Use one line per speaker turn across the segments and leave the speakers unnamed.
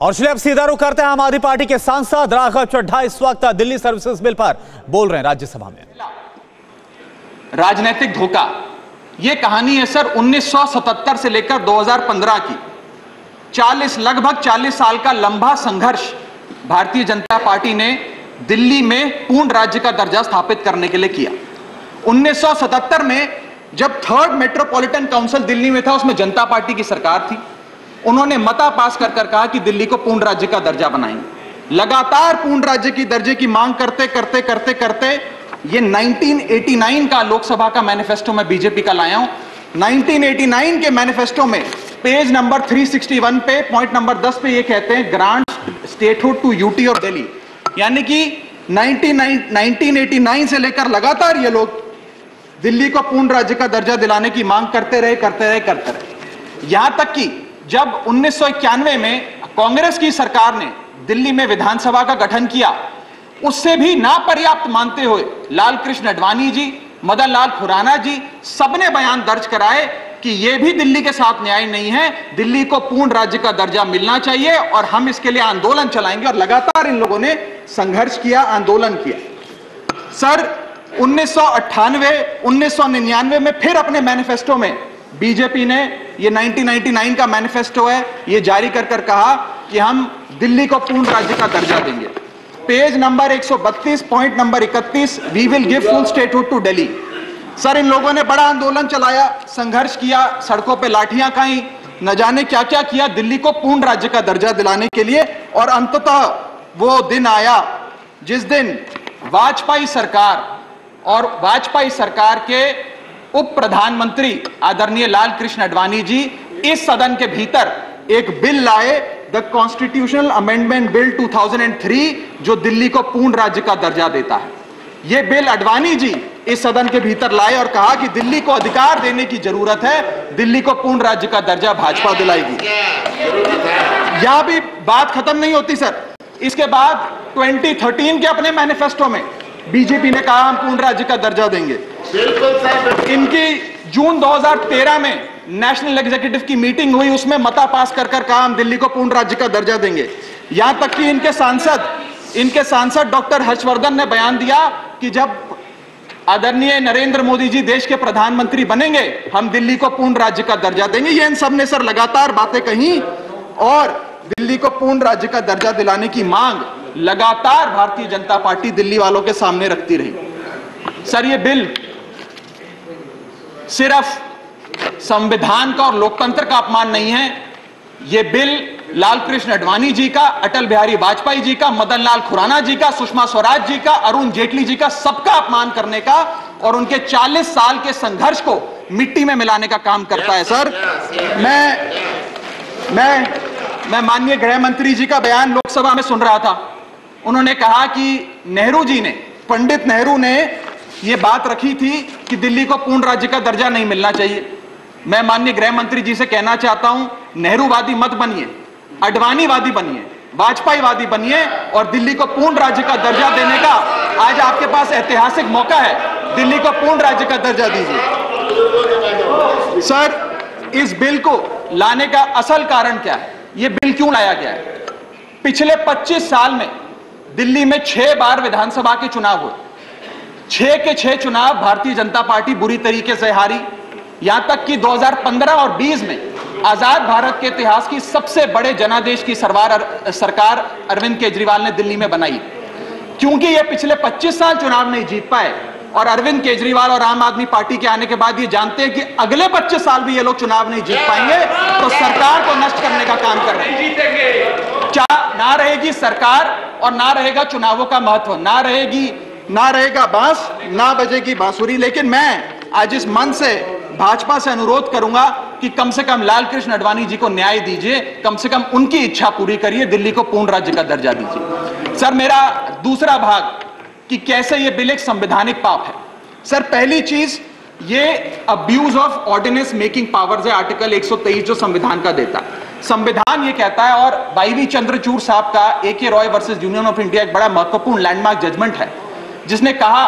और चलिए अब सीधा रुख करते हैं आम आदमी पार्टी के सांसद राघव चड्ढा। इस वक्त दिल्ली सर्विसेज़ बिल पर बोल रहे हैं राज्यसभा में।
राजनीतिक धोखा। यह कहानी है सर 1977 से लेकर 2015 की। 40 लगभग 40 साल का लंबा संघर्ष भारतीय जनता पार्टी ने दिल्ली में पूर्ण राज्य का दर्जा स्थापित करने के लिए किया। 1977 में जब थर्ड मेट्रोपॉलिटन काउंसिल दिल्ली में था, उसमें जनता पार्टी की सरकार थी। उन्होंने मता पास कर कर कहा कि दिल्ली को पूर्ण राज्य का दर्जा बनाएँगे। लगातार पूर्ण राज्य की दर्जे की मांग करते करते करते करते, ये 1989 का लोकसभा का मैनिफेस्टो में बीजेपी का लाया हूँ। 1989 के मैनिफेस्टो में पेज नंबर 361 पे पॉइंट नंबर 10 पे ये कहते हैं ग्रांट स्टेटहुड टू यूटी और दिल्ली यानी कि 1989 से लेकर लगातार ये लोग दिल्ली को पूर्ण राज्य का दर्जा दिलाने की मांग करते रहे करते रहे करते रहे। यहाँ तक कि जब उन्नीस सौ इक्यानवे में कांग्रेस की सरकार ने दिल्ली में विधानसभा का गठन किया, उससे भी ना पर्याप्त मानते हुए लाल कृष्ण अडवाणी जी मदन लाल खुराना जी सबने बयान दर्ज कराए कि यह भी दिल्ली के साथ न्याय नहीं है, दिल्ली को पूर्ण राज्य का दर्जा मिलना चाहिए और हम इसके लिए आंदोलन चलाएँगे और लगातार इन लोगों ने संघर्ष किया, आंदोलन किया। सर, उन्नीस सौ में फिर अपने मैनिफेस्टो में बीजेपी ने ये 1999 का मैनिफेस्टो है, ये जारी कर कर कहा कि हम दिल्ली को पूर्ण राज्य का दर्जा देंगे। Page number 132 point number 31 we will give full statehood to Delhi sir, इन लोगों ने बड़ा आंदोलन चलाया, संघर्ष किया, सड़कों पे लाठियाँ खाई, न जाने क्या क्या किया दिल्ली को पूर्ण राज्य का दर्जा दिलाने के लिए, और अंततः वो दिन आया, जिस दिन वाजपेयी सरकार और वाजपेयी सरकार के उप प्रधानमंत्री आदरणीय लाल कृष्ण अडवाणी जी, इस सदन के भीतर एक बिल लाए, द कॉन्स्टिट्यूशनल अमेंडमेंट बिल 2003 जो दिल्ली को पूर्ण राज्य का दर्जा देता है। यह बिल अडवाणी जी इस सदन के भीतर लाए और कहा कि दिल्ली को अधिकार देने की ज़रूरत है, दिल्ली को पूर्ण राज्य का दर्जा भाजपा दिलाएगी। यह भी बात खत्म नहीं होती, सर। इसके बाद 2013 के अपने मैनिफेस्टो में बीजेपी ने कहा हम पूर्ण राज्य का दर्जा देंगे। बिल्कुल सर इनकी जून 2013 में नेशनल एग्जीक्यूटिव की मीटिंग हुई उसमें मता पास कर कर कहा हम दिल्ली को पूर्ण राज्य का दर्जा देंगे। यहाँ तक कि इनके सांसद इनके सांसद डॉक्टर हर्षवर्धन ने बयान दिया कि जब आदरणीय नरेंद्र मोदी जी देश के प्रधानमंत्री बनेंगे हम दिल्ली को पूर्ण राज्य का दर्जा देंगे। ये इन सबने सर लगातार बातें कही और दिल्ली को पूर्ण राज्य का दर्जा दिलाने की मांग लगातार भारतीय जनता पार्टी दिल्ली वालों के सामने रखती रही। सर, ये बिल सिर्फ़ संविधान का और लोकतंत्र का अपमान नहीं है। ये बिल लाल कृष्ण अडवाणी जी का, अटल बिहारी वाजपेयी जी का मदन लाल खुराना जी का, सुषमा स्वराज जी का, अरुण जेटली जी का, सबका अपमान करने का और उनके 40 साल के संघर्ष को मिट्टी में मिलाने का काम करता है। सर, मैं मैं मैं माननीय गृह मंत्री जी का बयान लोकसभा में सुन रहा था। उन्होंने कहा कि नेहरू जी ने, पंडित नेहरू ने यह बात रखी थी कि दिल्ली को पूर्ण राज्य का दर्जा नहीं मिलना चाहिए। मैं माननीय गृह मंत्री जी से कहना चाहता हूँ, नेहरूवादी मत बनिए, अडवाणीवादी बनिए वाजपेयी वादी बनिए और दिल्ली को पूर्ण राज्य का दर्जा देने का आज आपके पास ऐतिहासिक मौका है। दिल्ली को पूर्ण राज्य का दर्जा दीजिए। सर, इस बिल को लाने का असल कारण क्या है? यह बिल क्यों लाया गया है? पिछले 25 साल में दिल्ली में छह बार विधानसभा के चुनाव हुए। छह के छह चुनाव भारतीय जनता पार्टी बुरी तरीके से हारी। यहाँ तक कि 2015 और 20 में आज़ाद भारत के इतिहास की सबसे बड़े जनादेश की सरवार सरकार अरविंद केजरीवाल ने दिल्ली में बनाई। क्योंकि ये पिछले 25 साल चुनाव नहीं जीत पाए और अरविंद केजरीवाल और आम आदमी पार्टी के आने के बाद ये जानते हैं कि अगले 25 साल भी ये लोग चुनाव नहीं जीत पाएँगे। तो सरकार को नष्ट करने का काम कर रहे हैं। क्या ना रहेगी सरकार और ना रहेगा चुनावों का महत्व। ना रहेगी, ना रहेगा बाँस, ना बजेगी बांसुरी। लेकिन मैं आज इस मन से, भाजपा से अनुरोध करूँगा कि कम से कम लाल कृष्ण अडवाणी जी को न्याय दीजिए, कम से कम उनकी इच्छा पूरी करिए, दिल्ली को पूर्ण राज्य का दर्जा दीजिए। सर, मेरा दूसरा भाग कि कैसे ये बिल एक संवैधानिक पाप है। सर, पहली चीज़, ये abuse of ordinance making powers है आर्टिकल 123 जो संविधान का देता। है संविधान ये कहता है, और वाईवी चंद्रचूड़ साहब का A K Roy versus Union of India एक बड़ा महत्वपूर्ण लैंडमार्क जजमेंट है, जिसने कहा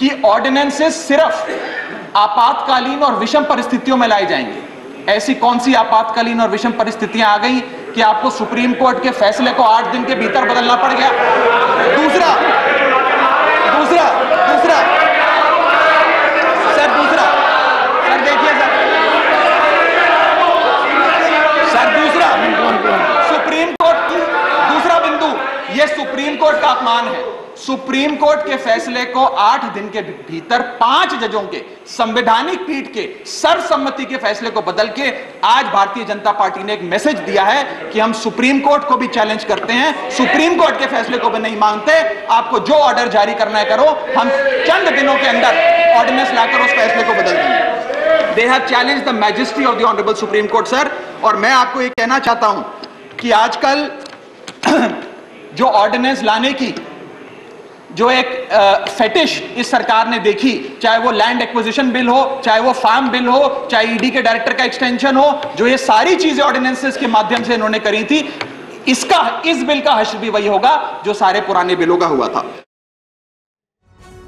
कि ऑर्डिनेंसेस सिर्फ़ आपातकालीन और विषम परिस्थितियों में लाए जाएँगे। ऐसी कौन सी आपातकालीन और विषम परिस्थितियाँ आ गई कि आपको सुप्रीम कोर्ट के फैसले को आठ दिन के भीतर बदलना पड़ गया? दूसरा दूसरा सर दूसरा सर देखिए सर सर दूसरा सुप्रीम कोर्ट की दूसरा बिंदु यह सुप्रीम कोर्ट का अपमान है सुप्रीम कोर्ट के फैसले को आठ दिन के भीतर पाँच जजों के, संवैधानिक पीठ के सर्वसम्मति के फैसले को बदल के आज भारतीय जनता पार्टी ने एक मैसेज दिया है कि हम सुप्रीम कोर्ट को भी चैलेंज करते हैं। सुप्रीम कोर्ट के फैसले को भी नहीं मांगते आपको जो ऑर्डर जारी करना है करो। हम चंद दिनों के अंदर ऑर्डिनेंस लाकर उस फैसले को बदल देंगे। They have challenge the majesty of the honourable Supreme Court sir और मैं आपको ये कहना चाहता हूँ कि आजकल जो ऑर्डिनेंस लाने की जो एक फेटिश इस सरकार ने देखी, चाहे वो लैंड एक्विजिशन बिल हो, चाहे वो फार्म बिल हो, चाहे ईडी के डायरेक्टर का एक्सटेंशन हो, जो ये सारी चीज़ें ऑर्डिनेंसेस के माध्यम से इन्होंने करी थी, इसका, इस बिल का हश्र भी वही होगा जो सारे पुराने बिलों का हुआ था।